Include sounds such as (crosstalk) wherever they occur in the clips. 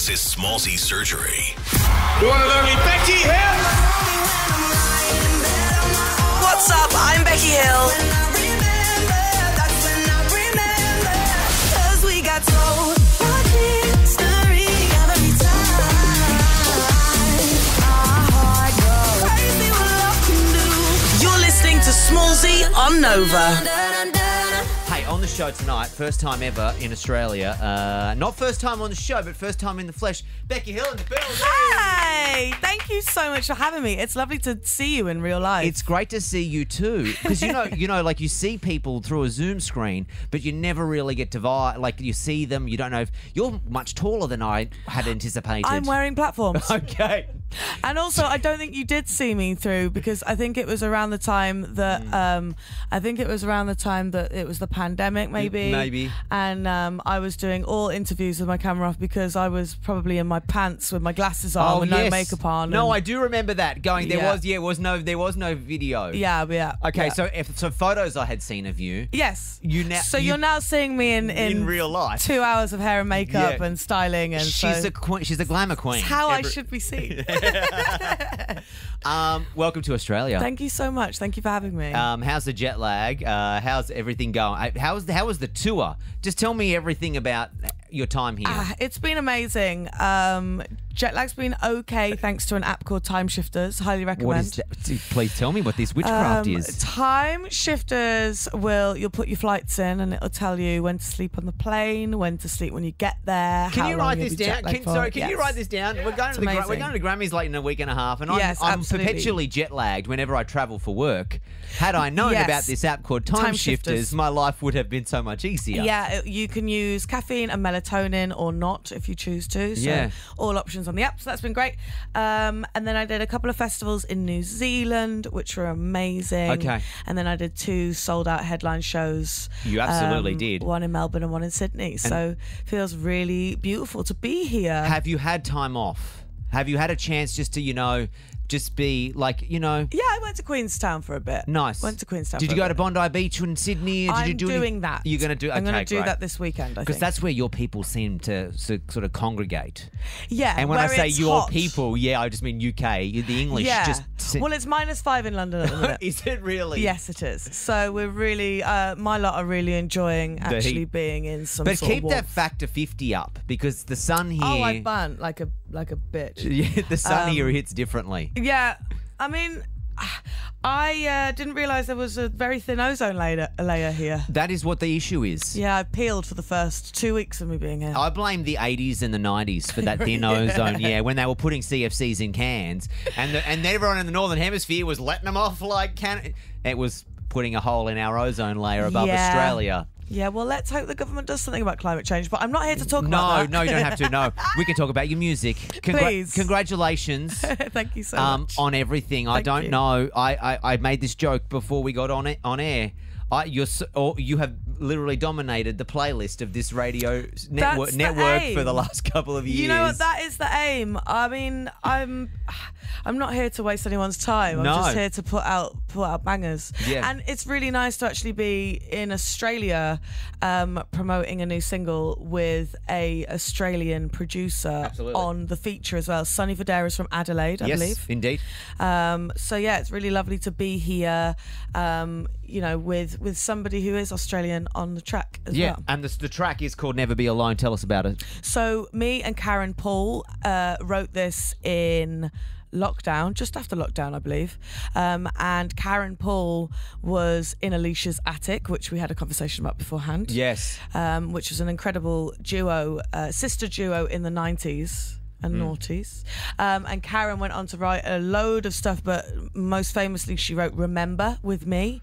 This is Smallzy Surgery. The one and only Becky Hill. What's up? I'm Becky Hill. You're listening to Smallzy on Nova. Hey, on the show tonight, first time ever in Australia. Uh, not first time on the show, but first time in the flesh. Becky Hill in the building. Hey, thank you so much for having me. It's lovely to see you in real life. It's great to see you too, because you know, (laughs) you know, like you see people through a Zoom screen, but you never really get to vi- like you see them. You don't know if you're much taller than I had anticipated. I'm wearing platforms. (laughs) Okay. And also, I don't think you did see me through because I think it was around the time that Hmm. um, I think it was around the time that it was the pandemic, maybe. maybe. And um, I was doing all interviews with my camera off because I was probably in my pants with my glasses on with no Oh, yes. makeup on. No, I do remember that going. There Yeah. was, yeah, was no, there was no video. Yeah, yeah. Okay, yeah. so if so, photos I had seen of you. Yes. You now- So you- are now seeing me in, in In real life. Two hours of hair and makeup Yeah. and styling, and She's so a queen. She's a glamour queen. it's how I should be seen. (laughs) (laughs) Um, welcome to Australia. Thank you so much. Thank you for having me. Um, how's the jet lag? Uh, how's everything going? Uh, How was the, how was the tour? Just tell me everything about your time here. Ah, it's been amazing. Um, jet lag's been okay thanks to an app called Time Shifters. Highly recommend. what is that? Please tell me what this witchcraft Um, is. Time shifters will you'll put your flights in and it'll tell you when to sleep on the plane, when to sleep when you get there. Can you write this down? Can, sorry, can you write this down? We're going It's to the we're going to Grammys like in a week and a half, and I'm, Yes, I'm perpetually jet lagged whenever I travel for work. Had I known Yes. about this app called Time, Time Shifters, Shifters. my life would have been so much easier. Yeah, you can use caffeine and melatonin or not if you choose to. So Yeah. all options on the app. So that's been great. Um, and then I did a couple of festivals in New Zealand, which were amazing. Okay. And then I did two sold out headline shows. um, You absolutely did. One in Melbourne and one in Sydney. so feels really beautiful to be here. Have you had time off? Have you had a chance just to you know just be like you know yeah, I went to Queenstown for a bit. nice? Went to Queenstown. Did you go to. Bondi Beach in Sydney? Did I'm you do any- doing that. You're going to do. I'm going to do great. that this weekend. Because that's where your people seem to so, sort of congregate. yeah. And when I say your hot. people, yeah, I just mean UK. The English yeah. just. well, it's minus five in London at the minute. (laughs) is it really? Yes, it is. So we're really, uh, my lot are really enjoying actually being in some. But keep that factor 50 up because the sun here. Oh, I burnt like a like a bitch. (laughs) yeah, the sun Um, here hits differently. Yeah, I mean, I uh, didn't realise there was a very thin ozone layer layer here. That is what the issue is. Yeah, I peeled for the first two weeks of me being here. I blame the 80s and the 90s for that thin (laughs) ozone. Yeah, when they were putting CFCs in cans, and the, and everyone in the northern hemisphere was letting them off like can. It was putting a hole in our ozone layer above Yeah. Australia. Yeah, well, let's hope the government does something about climate change. But I'm not here to talk No, about that. no, no, you don't have to. No, (laughs) we can talk about your music. Congra- Please. Congratulations. (laughs) Thank you so um, much. on everything. I don't you. know. I, I, I made this joke before we got on it on air. I, you're so, or you have literally dominated the playlist of this radio network network for the last couple of years. You know what? That is the aim. I mean, I'm, I'm not here to waste anyone's time. I'm just here to put out, put out bangers. Yeah. And it's really nice to actually be in Australia, um, promoting a new single with a Australian producer Absolutely. on the feature as well. Sonny is from Adelaide, I yes, believe. indeed. Um, so yeah, it's really lovely to be here. Um, you know, with with somebody who is Australian on the track as Yeah, well. and the, the track is called "Never Be Alone." Tell us about it. So me and Karen Poole uh, wrote this in lockdown, just after lockdown, I believe. Um, and Karen Poole was in Alisha's Attic, which we had a conversation about beforehand. Yes. Um, which was an incredible duo, uh, sister duo in the 90s. And Hmm. noughties. Um, and Karen went on to write a load of stuff, but most famously, she wrote Remember with me.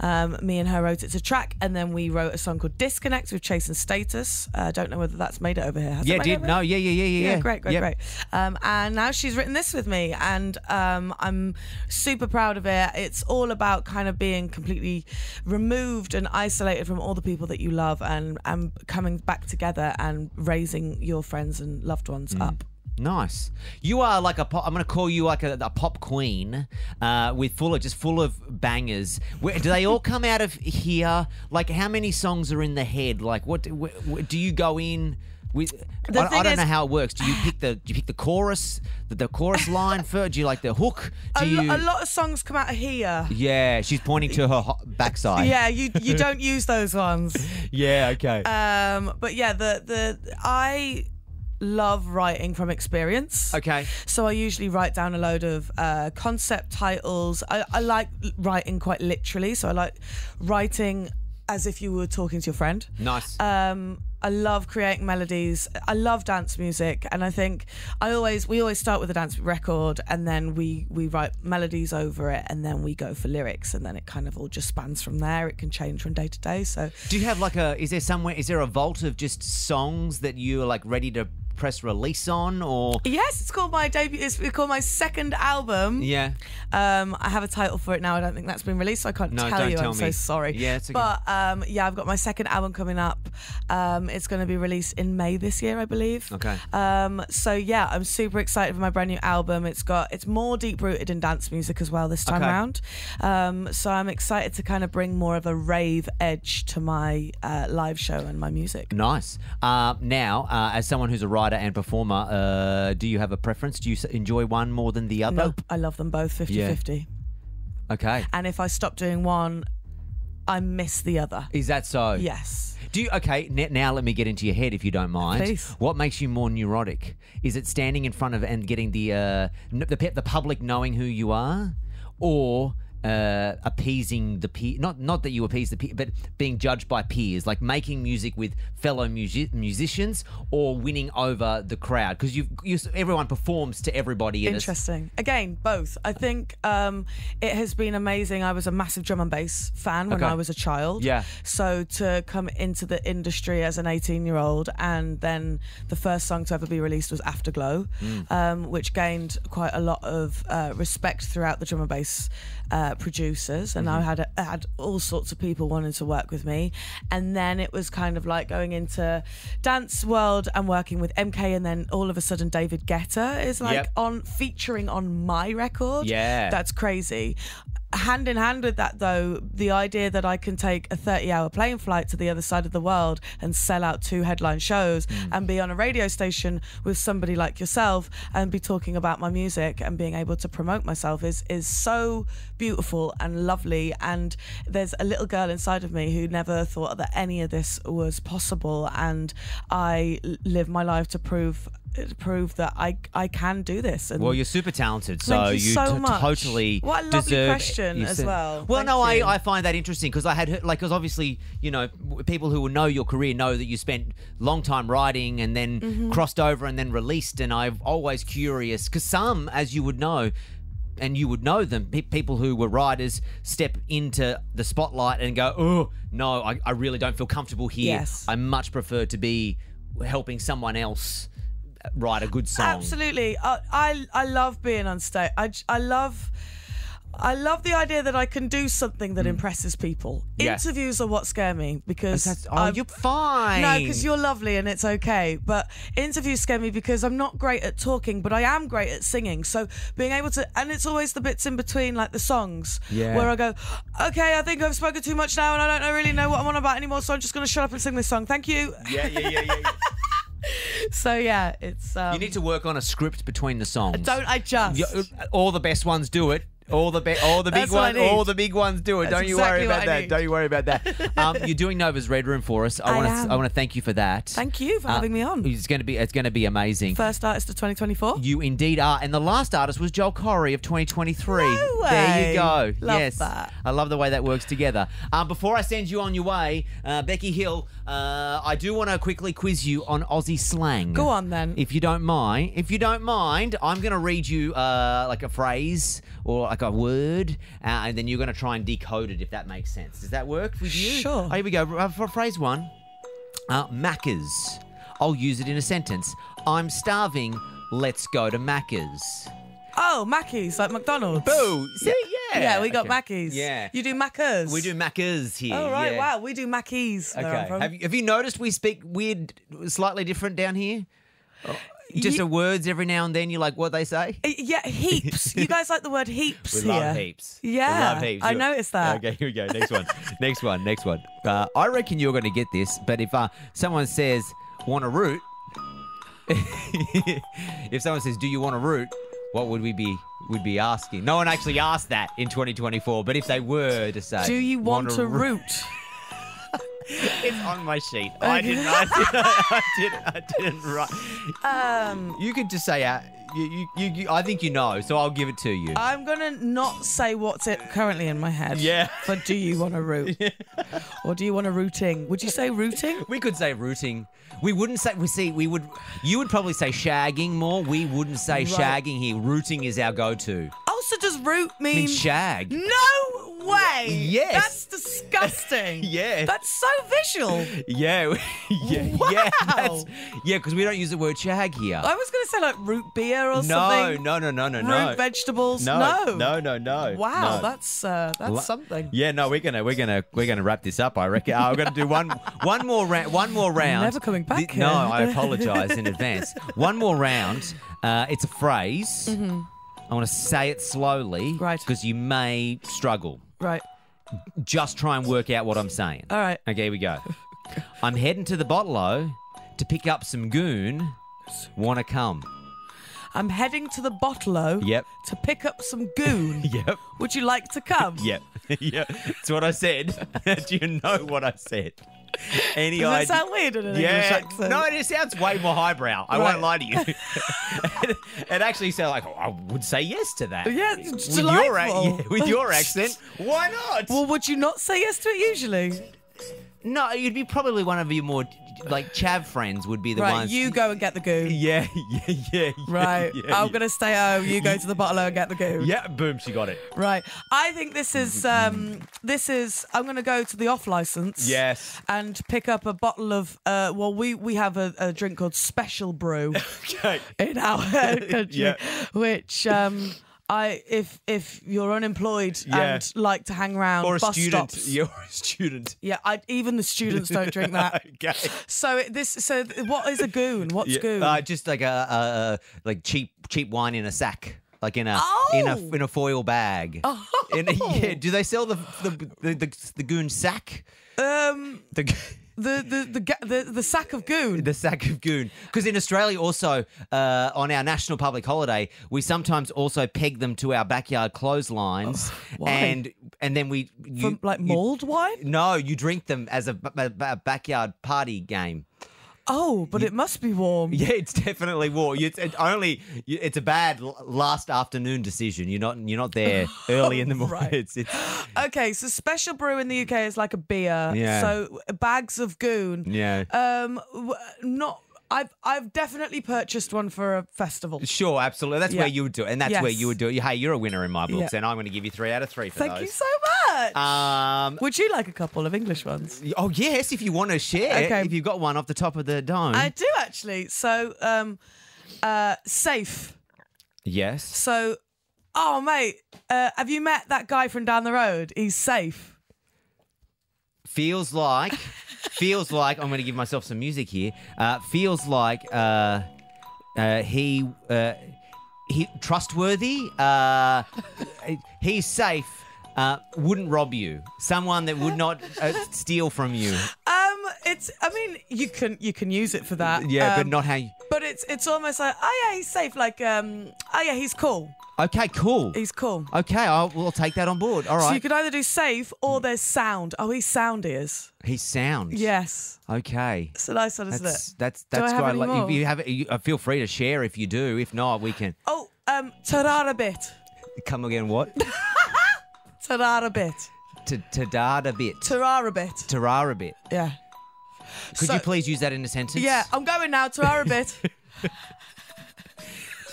Um, me and her wrote it to track, and then we wrote a song called Disconnect with Chase and Status. I uh, don't know whether that's made it over here. Has Yeah, it did no? Yeah, yeah, yeah, yeah. Yeah, great, great, Yep. great. Um, and now she's written this with me, and um, I'm super proud of it. It's all about kind of being completely removed and isolated from all the people that you love, and and coming back together and raising your friends and loved ones Mm. up. Nice. You are like a pop. I'm going to call you like a, a pop queen, uh, with full of just full of bangers. Where, do they all come out of here? Like, how many songs are in the head? Like, what, wh- wh- do you go in We, The I, I don't is- know how it works. Do you pick the do you pick the chorus, the, the chorus line (laughs) first? Do you like the hook? Do A, you? a lot of songs come out of here. yeah, she's pointing to her backside. Yeah, you you don't use those ones. (laughs) Yeah. Okay. Um, but yeah, the the I love writing from experience. okay. So I usually write down a load of uh, concept titles. I, I like writing quite literally. So I like writing as if you were talking to your friend. Nice. Um, I love creating melodies. I love dance music, and I think I always we always start with a dance record, and then we we write melodies over it, and then we go for lyrics, and then it kind of all just spans from there. It can change from day to day. So Do you have like a? Is there somewhere? Is there a vault of just songs that you're like ready to press release on, or? yes, it's called my debut. It's called my second album. Yeah. Um, I have a title for it now. I don't think that's been released, so I can't No, tell you. tell I'm so sorry. Yeah, it's okay. But um, yeah, I've got my second album coming up. Um, it's going to be released in May this year, I believe. Okay. Um, so yeah, I'm super excited for my brand new album. It's got it's more deep rooted in dance music as well this time Okay. around. Um, so I'm excited to kind of bring more of a rave edge to my uh, live show and my music. Nice. Uh, now, uh, as someone who's a writer and performer, uh, do you have a preference? Do you enjoy one more than the other? Nope, I love them both 50 Yeah. 50. Okay. And if I stop doing one, I miss the other. Is that so? Yes. Do you, okay, now let me get into your head if you don't mind. Please. What makes you more neurotic? Is it standing in front of and getting the uh, the the public knowing who you are, or uh, appeasing the peer? Not not that you appease the peer, but being judged by peers, like making music with fellow music- musicians, or winning over the crowd because you you everyone performs to everybody. Interesting. Again, both. I think um, it has been amazing. I was a massive drum and bass fan when Okay. I was a child. Yeah. So to come into the industry as an 18 year old, and then the first song to ever be released was Afterglow, Mm. um, which gained quite a lot of uh, respect throughout the drum and bass uh, producers. And Mm-hmm. I had I had all sorts of people wanting to work with me. And then it was kind of like going into dance world and working with MK, and then all of a sudden David Guetta is like Yep. on featuring on my record. Yeah. That's crazy. Hand in hand with that, though, the idea that I can take a 30 hour plane flight to the other side of the world and sell out two headline shows Mm. and be on a radio station with somebody like yourself and be talking about my music and being able to promote myself is, is so beautiful and lovely. And there's a little girl inside of me who never thought that any of this was possible. And i live my life to prove. To prove that I I can do this. And Well, you're super talented, so Thank you so totally What a lovely deserve. question as well. Well, Thank no, you. I, I find that interesting because I had heard- like because obviously you know people who will know your career know that you spent long time writing and then Mm-hmm. crossed over and then released, and I'm always curious because some, as you would know. And you would know them. Pe- people who were writers step into the spotlight and go, "Oh no, I, I really don't feel comfortable here. Yes. I much prefer to be helping someone else write a good song." Absolutely. I, I I love being on stage. I, I love I love the idea that I can do something that impresses people. Mm. Yeah. Interviews are what scare me because That's, oh, I'm- you're fine. No, because you're lovely and it's okay. But interviews scare me because I'm not great at talking, but I am great at singing. So being able to, and it's always the bits in between, like the songs, Yeah. where I go, okay, I think I've spoken too much now and I don't really know what I'm on about anymore. So I'm just going to shut up and sing this song. Thank you. Yeah, yeah, yeah, yeah. (laughs) (laughs) So yeah, it's. Um, You need to work on a script between the songs. Don't I just? You- all the best ones do it. All the be- all the big That's what I ones, all the big ones do it. That's Don't you exactly worry about that. Don't you worry about that. (laughs) um, you're doing Nova's Red Room for us. I, I want to. I want to thank you for that. Thank you for Uh, having me on. It's going to be it's going to be amazing. First artist of 2024. You indeed are. And the last artist was Joel Corry of 2023. No There you go. Love yes. that. I love the way that works together. Um, before I send you on your way, uh, Becky Hill, uh, I do want to quickly quiz you on Aussie slang. Go on then. If you don't mind. If you don't mind, I'm going to read you uh, like a phrase or like a word, uh, and then you're going to try and decode it if that makes sense. Does that work with you? Sure. Oh, here we go. Uh, For phrase one, uh, Macca's. I'll use it in a sentence. I'm starving. Let's go to Macca's. Oh, Mackey's, like McDonald's. Boo! See, yeah. We got Okay. Mackey's. Yeah. You do Maccas. We do Macca's here. Oh, right. yeah. Wow. We do I'm Okay. Have you, have you noticed we speak weird, slightly different down here? Just Ye- the words every now and then. You like what they say? Uh, Yeah, heaps. you (laughs) guys like the word heaps We here. love heaps. Yeah, we love heaps. I You- noticed that. Okay, here we go. Next one. (laughs) next one. Next one. Uh, I reckon you're going to get this, but if uh, someone says want a root, (laughs) if someone says, "Do you want a root?" What would we be would be asking? No one actually asked that in 2024, but if they were to say, Do you want, a a root?" It's on my sheet. (laughs) I didn't. (laughs) I didn't. I didn't, I didn't write. Um, You could just say, uh, you, you, you, you, I think you know, so I'll give it to you. I'm gonna not say what's it currently in my head. Yeah. But do you want a (laughs) root? Or do you want a rooting? Would you say rooting? we could say rooting. We wouldn't say. We see. We would. You would probably say shagging more. We wouldn't say Right. shagging here. Rooting is our go-to. Also, does root mean mean, shag. No way. Yes. That's disgusting. (laughs) Yes. That's so visual. (laughs) (laughs) Yeah, yeah, yeah. That's, yeah, because we don't use the word shag here. I was gonna say like root beer or no, something. no, no, no, no, no. Root vegetables. No, No. no, no, no. Wow, no. that's uh, that's La- something. Yeah, no, we're gonna we're gonna we're gonna wrap this up. I reckon. Uh, we're gonna do one one more round. One more round. never coming back The- no. I apologise in advance. One more round. Uh, it's a phrase. I want to say it slowly. Right. Because you may struggle. Right. Just try and work out what I'm saying. All right. Okay, here we go. (laughs) I'm heading to the bottle to pick up some goon. Wanna come? I'm heading to the bottle Yep. to pick up some goon. (laughs) Yep. Would you like to come? (laughs) Yep. yep. That's what I said. Do you know what I said? (laughs) Any Does idea? sound weird in an English yeah, accent? no, it just sounds way more highbrow. I Right. won't lie to you. it, (laughs) (laughs) it actually sounds like oh, I would say yes to that. Yeah, with your, yeah, with your accent, why not? Well, would you not say yes to it usually? no, you'd be probably one of your more like chav friends would be the right, ones. you go and get the goon. (laughs) Yeah, (laughs) yeah, yeah. yeah Right, yeah, I'm yeah. gonna stay home. You go to the bottle and get the goon. Yeah, boom, she got it. Right. I think this is um this is I'm going to go to the off license. Yes. And pick up a bottle of uh well we we have a, a drink called Special Brew (laughs) Okay. in our country which um I if if you're unemployed Yeah. and like to hang around Or a bus student. stops. (laughs) You're a student. Yeah, I, even the students don't drink that. (laughs) okay. So this, so what is a goon? What's Yeah, goon? Uh, just like a, a, a like cheap cheap wine in a sack, like in a in a Oh. in a foil bag. Oh. In a- yeah, do they sell the the the, the, the goon sack? um, The the the the the, the sack of goon. the sack of goon. Because in Australia, also uh, on our national public holiday, we sometimes also peg them to our backyard clotheslines, why? and and then we you, From like mulled wine? No, you drink them as a backyard party game. Oh, but it must be warm. (laughs) Yeah, it's definitely warm. It's it only it's a bad last afternoon decision. You're not you're not there (laughs) early in the morning. Right. It's it's (gasps) Okay, so special brew in the UK is like a beer. Yeah. So bags of goon. yeah. Um, not. I've I've definitely purchased one for a festival. Sure, absolutely. That's Yeah. where you would do it, and that's where you would do it. Hey, you're a winner in my books, Yeah. and I'm going to give you three out of three for Thank those. you so much. Um. Would you like a couple of English ones? Oh yes, if you want to share, Okay. if you've got one off the top of the dome. I do actually. So, um, uh, safe. yes. So, oh mate, uh, have you met that guy from down the road? He's safe. Feels like, feels like I'm going to give myself some music here. Uh, feels like uh, uh, he uh, he trustworthy. Uh, he's safe. Uh, wouldn't rob you. Someone that would not uh, steal from you. It's. I mean, you can you can use it for that. Yeah, but Um, not how. You... But it's it's almost like oh yeah he's safe like um oh yeah he's cool Okay, cool. he's cool. Okay, I'll, we'll take that on board. All right. So you could either do safe or there's sound. Oh, he's sound ears. He's sound. Yes, Okay. it's a nice one, isn't That's it? that's that's Do I any Like, more? if you have it, you, uh, feel free to share if you do. If not, we can Oh, um, tarara bit, come again. What? (laughs) tarara bit, to Tadada bit. tarara bit. Tarara bit. Yeah. Could So- you please use that in a sentence? Yeah, I'm going now. to bit.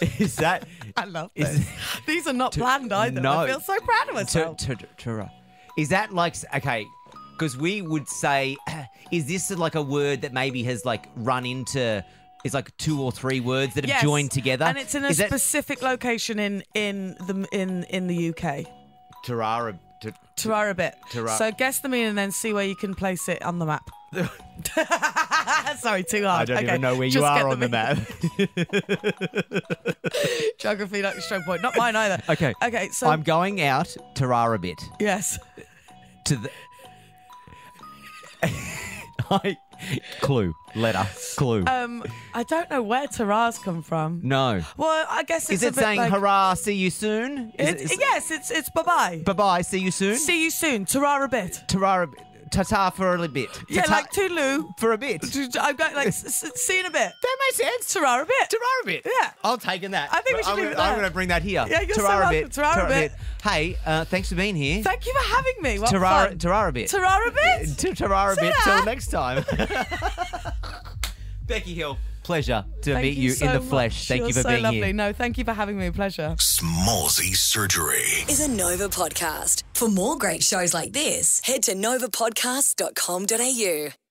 (laughs) Is that? I love Is- this. These are not planned either. no. I feel so proud of to, myself. to, to, is that like okay? Because we would say, (clears throat) is this like a word that maybe has like run into? Is like two or three words that have Yes, joined together, and it's in a Is that specific location in in the in in the UK. Tarara. Tarara bit. Tara- So guess the meaning and then see where you can place it on the map. (laughs) Sorry, too hard. I don't Okay, even know where you just are on the map. (laughs) Geography, not your strong point. Not mine either. Okay. Okay, so I'm going out Tarara bit yes. to the. (laughs) I Clue. Letter. Clue. Um, I don't know where Tara's come from. no. Well, I guess it's Is it bit saying like, hurrah, see you soon? Is It's, it- yes, it's it's bye bye. Bye bye, see you soon? See you soon. Tara a bit. Tarara, ta-ta for a little bit. Yeah, Ta-ta like toodaloo. for a bit. I'm going like see in a bit. That makes sense. Tara a bit. Tarara a bit. Yeah. I'm taking that. I think we should I'm leave gonna, it I'm going to bring that here. Yeah, you're so Tarara a welcome. bit. Tarara a bit. Hey, uh, thanks for being here. Thank you for having me. What Tarara, fun. Tarara a bit. Tara a bit. (laughs) To Tarara a bit. Ta-ra. Till next time. (laughs) (laughs) Becky Hill, pleasure to Thank meet you, so in the much. flesh. Thank You're you for so being lovely. here. No, thank you for having me. Pleasure. Smallzy Surgery. is a Nova podcast. For more great shows like this, head to novapodcast.com.au.